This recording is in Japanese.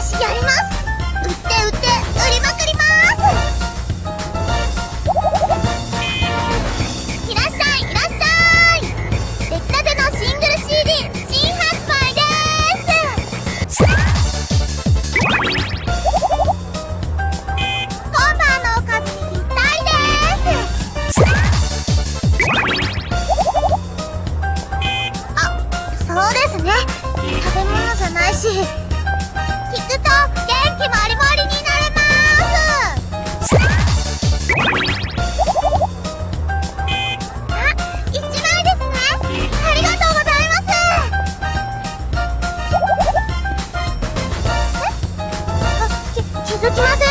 私やります。売って売って売りまくります。いらっしゃいいらっしゃい。出来たてのシングル CD 新発売です。コンーのおかずにぴったりです。あそうですね。食べ物じゃないし。きません